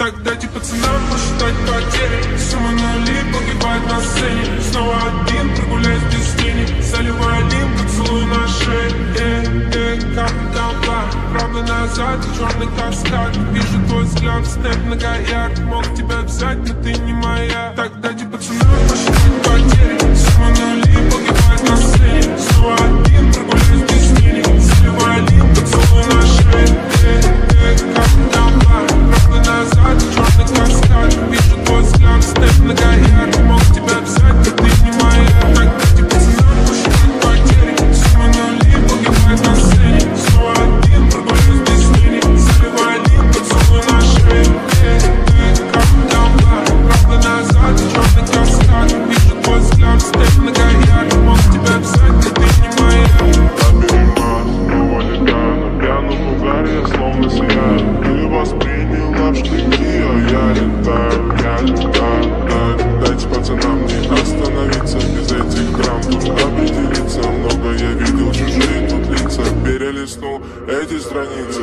Так дайте пацанам посчитать потери Сумма нули погибает на сцене. Снова один прогуляюсь без тени. Заливаю лим, поцелуй на шее. Э, э, Как толпа, правда назад Черный каскад, вижу твой взгляд Снэп многоярд, мог тебя взять, но ты не моя. Так Дайте пацанам не остановиться без этих драм. Тут много я видел чужие тут лица. Перелистнул эти страницы